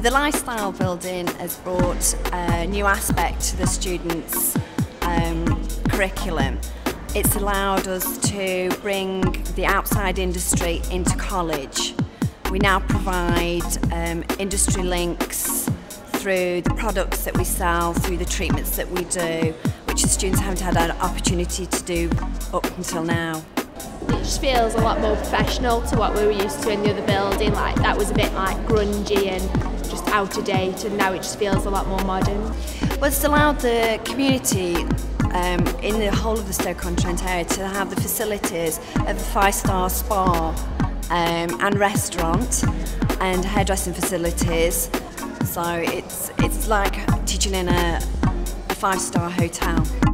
The lifestyle building has brought a new aspect to the students' um, curriculum. It's allowed us to bring the outside industry into college. We now provide um, industry links through the products that we sell, through the treatments that we do, which the students haven't had an opportunity to do up until now. It just feels a lot more professional to what we were used to in the other building. Like that was a bit like grungy and out of date and now it just feels a lot more modern. Well, it's allowed the community um, in the whole of the Stoke-on-Trent area to have the facilities of a five-star spa um, and restaurant and hairdressing facilities. So it's, it's like teaching in a, a five-star hotel.